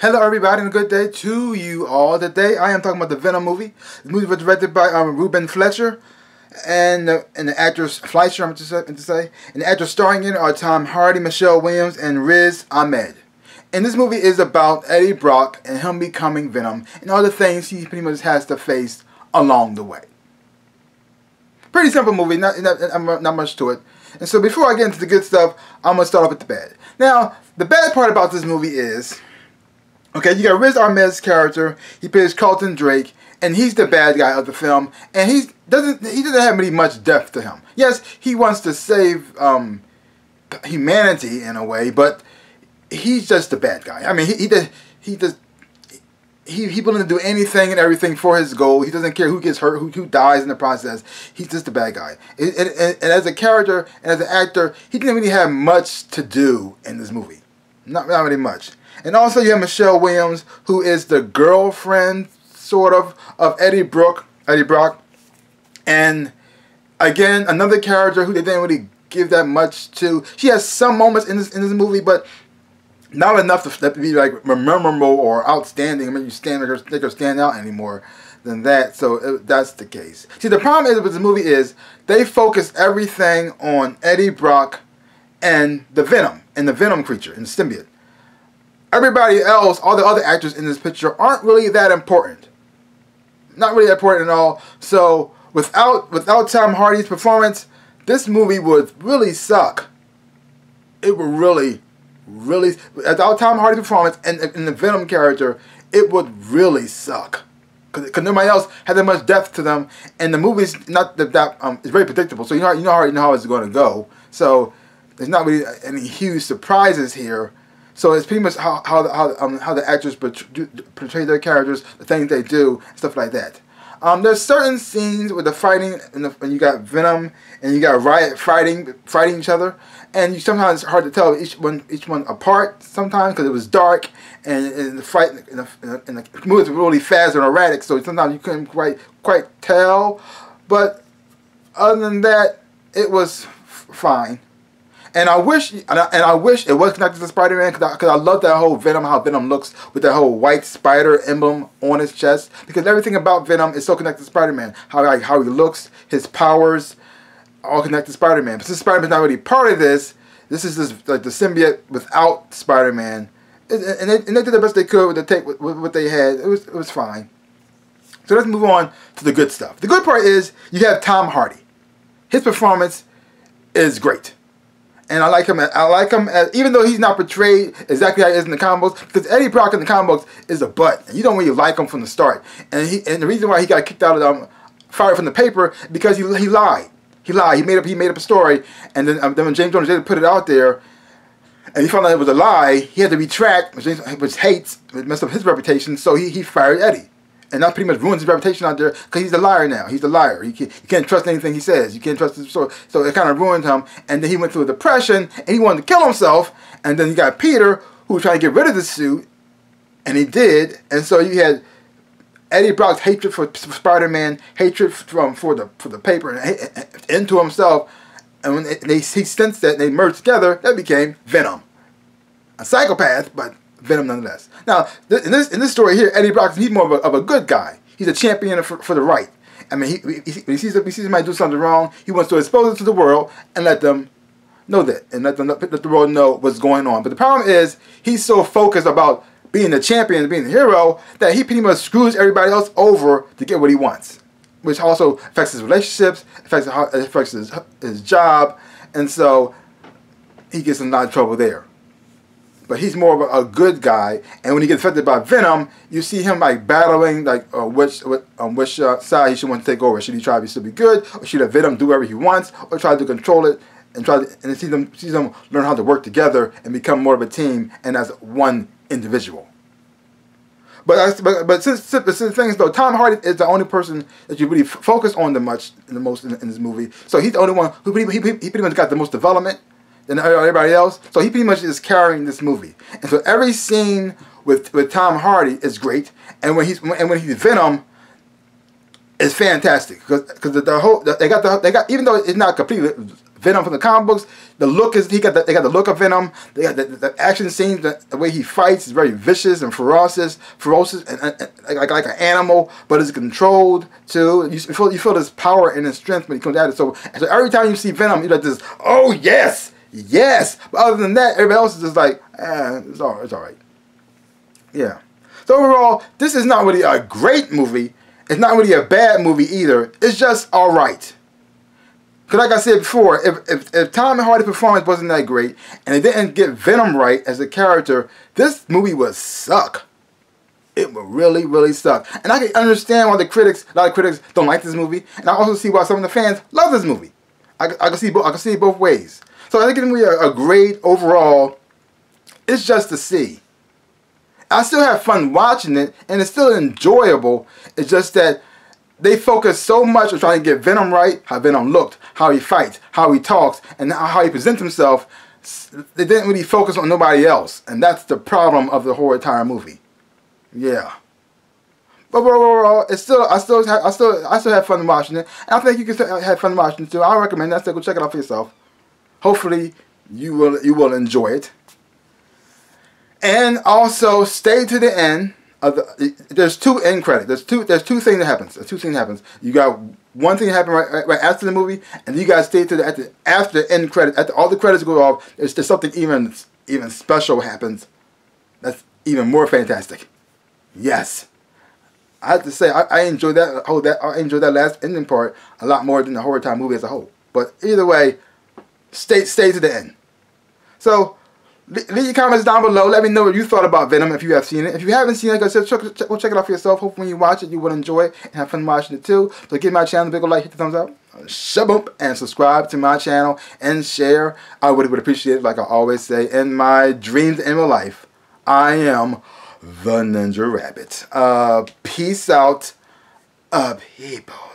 Hello everybody and a good day to you all. Today I am talking about the Venom movie. The movie was directed by um, Ruben Fleischer and, uh, and the actors Fleischer, I'm say, to say. And the actors starring in are Tom Hardy, Michelle Williams, and Riz Ahmed. And this movie is about Eddie Brock and him becoming Venom and all the things he pretty much has to face along the way. Pretty simple movie, not, not, not much to it. And so before I get into the good stuff, I'm going to start off with the bad. Now, the bad part about this movie is Okay, you got Riz Ahmed's character. He plays Carlton Drake, and he's the bad guy of the film. And he doesn't he doesn't have any much depth to him. Yes, he wants to save um, humanity in a way, but he's just the bad guy. I mean, he he does he does. He, he willing to do anything and everything for his goal. He doesn't care who gets hurt, who, who dies in the process. He's just a bad guy. And, and, and as a character and as an actor, he didn't really have much to do in this movie. Not, not really much. And also you have Michelle Williams, who is the girlfriend, sort of, of Eddie Brock. Eddie Brock. And again, another character who they didn't really give that much to. She has some moments in this in this movie, but not enough to, to be like memorable or outstanding. I mean, you stand make her stand out anymore than that. So it, that's the case. See, the problem is with this movie is they focus everything on Eddie Brock and the Venom and the Venom creature and the symbiote everybody else, all the other actors in this picture aren't really that important. Not really that important at all. So without without Tom Hardy's performance, this movie would really suck. It would really, really without Tom Hardy's performance and, and the Venom character, it would really suck. Because nobody else had that much depth to them, and the movie's not that, that um, it's very predictable. So you know you know already know how it's going to go. So there's not really any huge surprises here. So it's pretty much how how the, how, um, how the actors portray their characters, the things they do, stuff like that. Um, there's certain scenes with the fighting, and, the, and you got Venom and you got Riot fighting fighting each other, and you sometimes it's hard to tell each one each one apart sometimes because it was dark and, and the fight and the, and the moves were really fast and erratic, so sometimes you couldn't quite quite tell. But other than that, it was fine. And I wish, and I, and I wish it was connected to Spider-Man because I, I, love that whole Venom, how Venom looks with that whole white spider emblem on his chest. Because everything about Venom is so connected to Spider-Man. How like how he looks, his powers, all connected to Spider-Man. But since Spider-Man's not really part of this, this is just like the symbiote without Spider-Man. And, and, they, and they did the best they could with the take with, with what they had. It was it was fine. So let's move on to the good stuff. The good part is you have Tom Hardy. His performance is great and I like him. I like him as, even though he's not portrayed exactly how he is in the comic books. Because Eddie Brock in the comic books is a butt, you don't really like him from the start. And he and the reason why he got kicked out of um, fired from the paper because he he lied. He lied. He made up he made up a story, and then um, then when James Jones did put it out there, and he found out it was a lie, he had to retract, which, which hates, which messed up his reputation. So he he fired Eddie and that pretty much ruins his reputation out there because he's a liar now. He's a liar. You can't, you can't trust anything he says. You can't trust his story. So it kind of ruined him. And then he went through a depression and he wanted to kill himself. And then you got Peter who was trying to get rid of the suit, and he did. And so you had Eddie Brock's hatred for, for Spider-Man, hatred from for the for the paper, and into himself. And when they, they he sensed that and they merged together, that became Venom, a psychopath, but Venom nonetheless. Now, th in this in this story here, Eddie Brock, he's more of a, of a good guy. He's a champion for, for the right. I mean, he, he, he, sees, he sees somebody do something wrong, he wants to expose it to the world and let them know that, and let, them, let the world know what's going on. But the problem is, he's so focused about being the champion, being the hero, that he pretty much screws everybody else over to get what he wants. Which also affects his relationships, affects, affects his, his job, and so he gets in a lot of trouble there but he's more of a, a, good guy. And when he gets affected by Venom, you see him like battling like uh, which on which uh, side he should want to take over. Should he try to still be good, or should have Venom do whatever he wants, or try to control it and try to and see them see them learn how to work together and become more of a team and as one individual. But, but, but since, the thing is though, Tom Hardy is the only person that you really focus on the much the most in, in this movie. So he's the only one who he, he, he pretty much got the most development than everybody else. So he pretty much is carrying this movie. And so every scene with with Tom Hardy is great, and when he's and when he's Venom, is fantastic because because the, the, whole they got the they got even though it's not completely Venom from the comic books, The look is he got the, they got the look of Venom. They got the, the action scenes, the, the, way he fights is very vicious and ferocious, ferocious and, and, and, like like an animal, but it's controlled too. You feel you feel his power and his strength when he comes at it. So, so every time you see Venom, you're like this, oh yes, yes. But other than that, everybody else is just like, eh, it's all it's all right. Yeah. So overall, this is not really a great movie. It's not really a bad movie either. It's just all right. Because like I said before, if, if, if Tom Hardy's performance wasn't that great, and they didn't get Venom right as a character, this movie would suck. It would really, really suck. And I can understand why the critics, a lot of critics don't like this movie, and I also see why some of the fans love this movie. I, I can see both. I can see it both ways. So I think it's gonna be a, a great overall. It's just to see. I still have fun watching it, and it's still enjoyable. It's just that they focus so much on trying to get Venom right, how Venom looked, how he fights, how he talks, and how he presents himself. They didn't really focus on nobody else, and that's the problem of the whole entire movie. Yeah. But overall, it's still I still I still I still have fun watching it, and I think you can have fun watching it too. I recommend that. So go check it out for yourself. Hopefully, you will you will enjoy it. And also stay to the end of the, there's two end credits. There's two. There's two things that happens. There's two things that happens. You got one thing happen right, right, right after the movie, and you guys stay to the, at the after the end credit. After all the credits go off, there's, there's something even even special happens. That's even more fantastic. Yes, I have to say I, I enjoyed that whole that I enjoyed that last ending part a lot more than the horror time movie as a whole. But either way, stay stay to the end. So Leave your comments down below. Let me know what you thought about Venom if you have seen it. If you haven't seen it, said, check, check, go check it out for yourself. Hopefully when you watch it, you will enjoy it and have fun watching it too. So give my channel a big like, hit the thumbs up, shaboom, and subscribe to my channel and share. I would, would appreciate it, like I always say, in my dreams and my life. I am the Ninja Rabbit. Uh, peace out, uh, peoples.